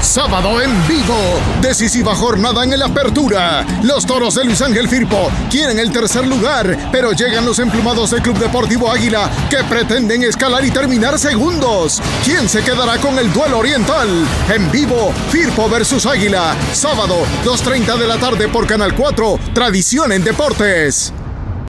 Sábado en vivo. Decisiva jornada en el Apertura. Los toros de Luis Ángel Firpo quieren el tercer lugar, pero llegan los emplumados del Club Deportivo Águila que pretenden escalar y terminar segundos. ¿Quién se quedará con el duelo oriental? En vivo, Firpo versus Águila. Sábado, 2.30 de la tarde por Canal 4. Tradición en Deportes.